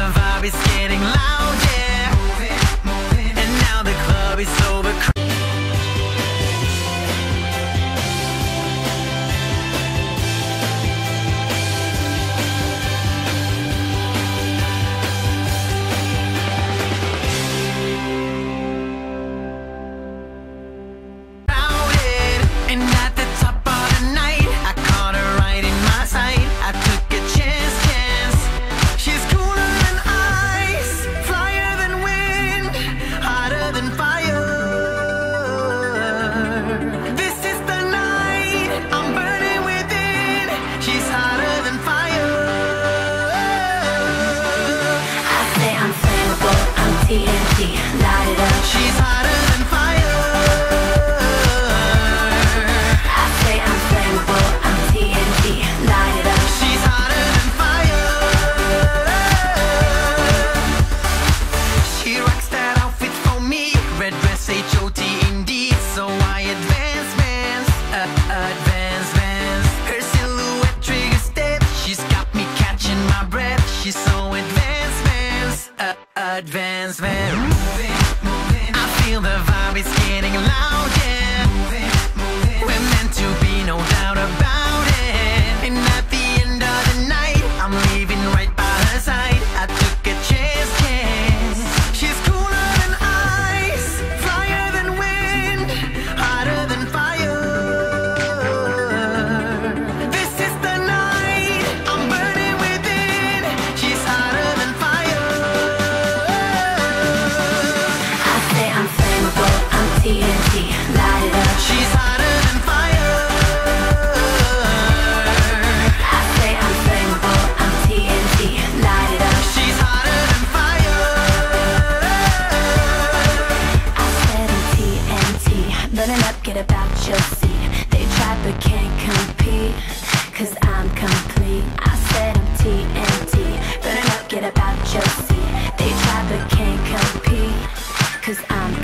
the vibe is getting loud, yeah. Moving, moving. And now the club is overcrowded. advancement. Moving, moving. I feel the vibe is getting loud. about Josie They try but can't compete Cause I'm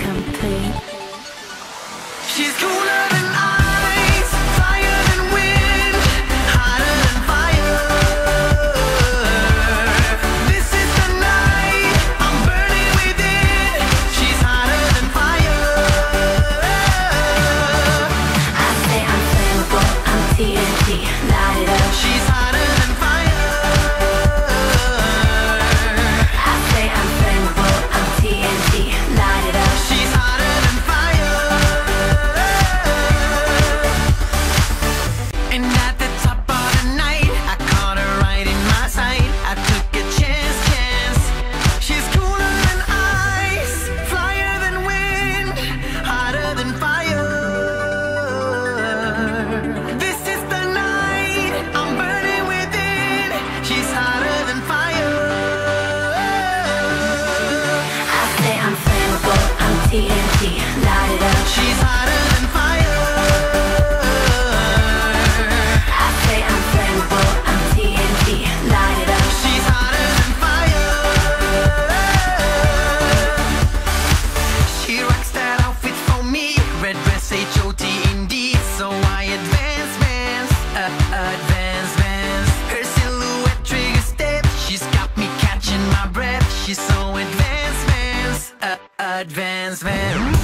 advance man.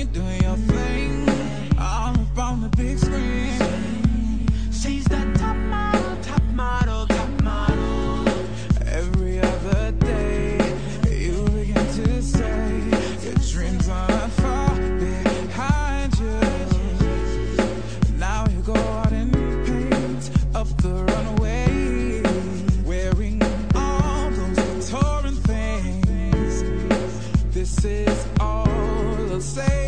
you doing your thing. I'm up on the big screen. She's that top model, top model, top model. Every other day You begin to say Your dreams are far behind you. Now you go out and paint up the runway Wearing all those torn things. This is all the same.